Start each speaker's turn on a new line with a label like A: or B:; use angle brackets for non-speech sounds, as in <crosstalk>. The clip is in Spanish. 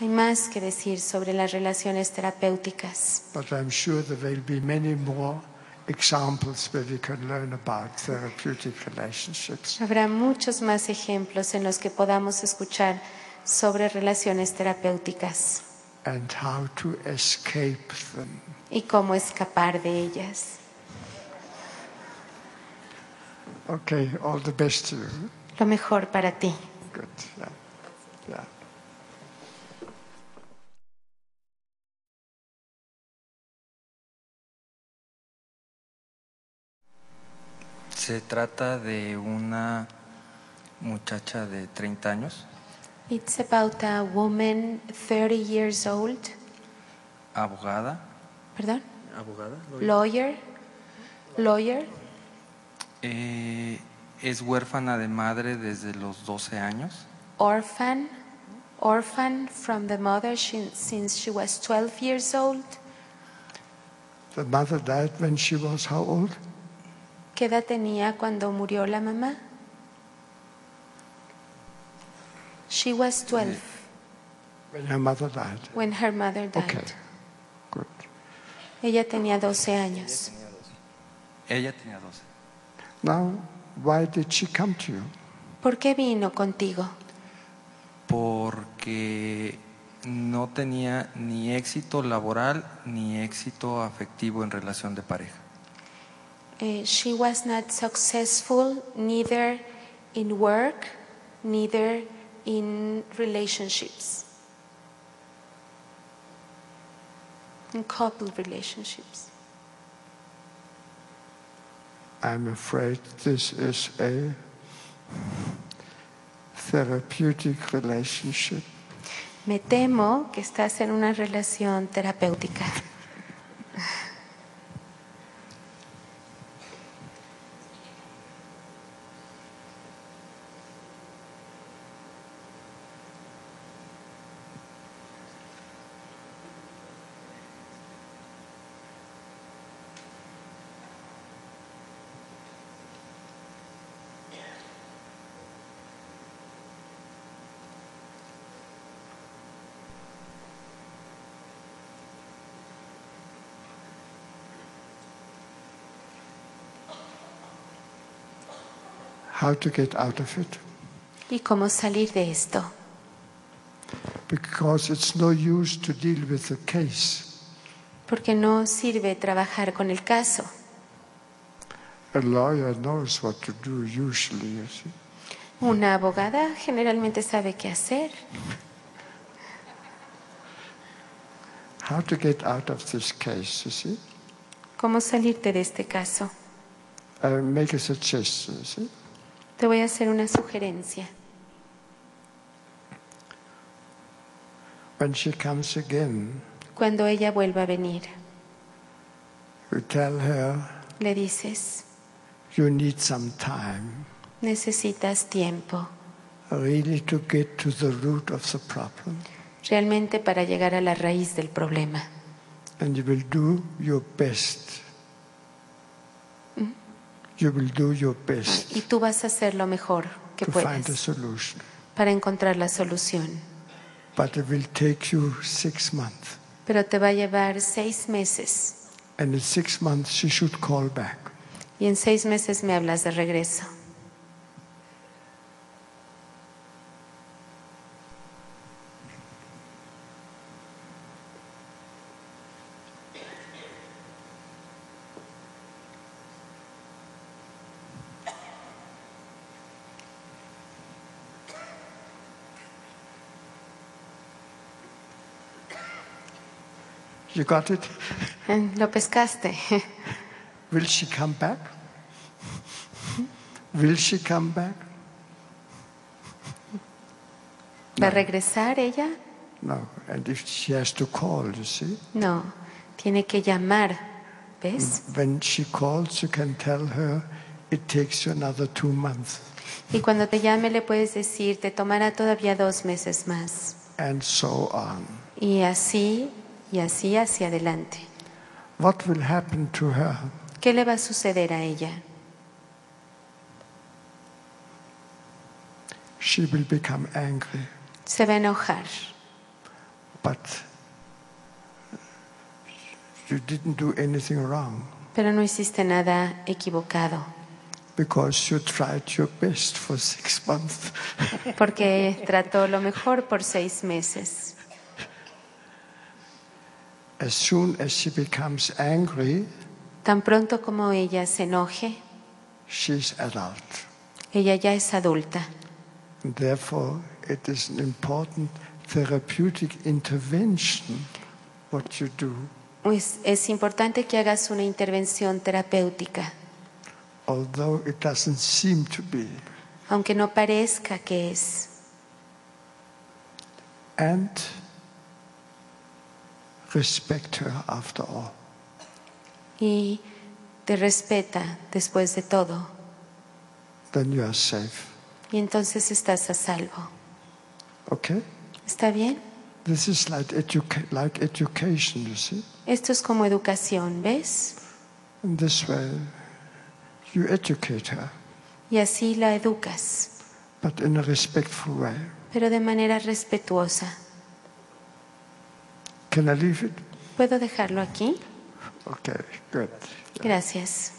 A: Hay más que decir sobre las relaciones terapéuticas,
B: but I'm sure there will be many more examples where we can learn about therapeutic relationships.
A: habrá muchos más ejemplos en los que podamos escuchar sobre relaciones terapéuticas
B: and how to escape them.
A: y cómo escapar de ellas.
B: Okay, all the best to you.
A: Lo mejor para ti.
B: Good. Yeah. Yeah.
C: Se trata de una muchacha de 30 años,
A: It's about a woman 30 years old,
C: abogada.
A: perdón,
C: ¿Abogada?
A: lawyer, lawyer,
C: Eh, es huérfana de madre desde los 12 años.
A: orphan, orphan from the mother she, since she was 12 years old.
B: The mother died when she was how old?
A: ¿Qué edad tenía cuando murió la mamá? She was 12
B: When her mother died.
A: when her mother died.
B: Okay. Good.
A: Ella tenía 12 años.
C: Ella tenía 12.
B: Now, why did she come to you?
A: ¿Por qué vino contigo?
C: Porque no tenía ni éxito laboral ni éxito afectivo en relación de pareja.
A: Eh, she was not successful neither in work, neither in relationships, in couple relationships.
B: I'm afraid this is a therapeutic relationship.
A: Me temo que estás en una relación terapéutica.
B: How to get out of it?
A: ¿Y cómo salir de esto?
B: Because it's no use to deal with the case.
A: Porque no sirve trabajar con el caso.
B: A lawyer knows what to do usually, you see.
A: Una abogada generalmente sabe qué hacer.
B: How to get out of this case, you see.
A: ¿Cómo salirte de este caso?
B: I make a suggestion, you see.
A: Te voy a hacer una sugerencia.
B: When she comes again,
A: Cuando ella vuelva a venir,
B: you tell her
A: le dices,
B: you need some time
A: necesitas tiempo
B: really to get to the root of the problem.
A: realmente para llegar a la raíz del problema.
B: And you will do your best. You will do your best
A: Y tú vas a hacer lo mejor que
B: to find a
A: puedas
B: solution.
A: para encontrar la solución.
B: But it will take you six months.
A: Pero te va a llevar seis meses.
B: And in six months, she should call back.
A: Y en seis meses me hablas de regreso.
B: You got it?
A: Eh, Lo pescaste.
B: Will she come back? Will she come back?
A: ¿Va a regresar ella?
B: No. And if she has to call, you see,
A: No, tiene que llamar. ¿Ves?
B: when she calls, you can tell her it takes you another two months,
A: Y cuando te llame le puedes decir, te tomará todavía dos meses más.
B: and so on.
A: Y así, y así hacia adelante.
B: What will happen to her?
A: ¿Qué le va a suceder a ella?
B: She will become angry.
A: Se va a enojar.
B: but you didn't do anything wrong
A: pero no hiciste nada equivocado,
B: because you tried your best for six months.
A: porque <laughs> trató lo mejor por seis meses.
B: As soon as she becomes angry,
A: Tan pronto como ella se enoje,
B: she's adult.
A: ella ya es adulta.
B: Therefore, it is an important therapeutic intervention what you do,
A: Es, es importante que hagas una intervención terapéutica,
B: although it doesn't seem to be.
A: aunque no parezca que es.
B: And respect her after all.
A: Y te respeta después de todo.
B: Then you are safe.
A: Y entonces estás a salvo.
B: Okay?
A: ¿Está bien?
B: This is like, educa- like education, you see?
A: Esto es como educación, ¿ves?
B: In this way, you educate her,
A: Y así la educas,
B: but in a respectful way.
A: pero de manera respetuosa.
B: Can I leave it?
A: ¿Puedo dejarlo aquí?
B: Okay, good.
A: Gracias.